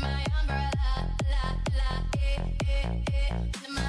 my umbrella, la la, eh eh eh, under my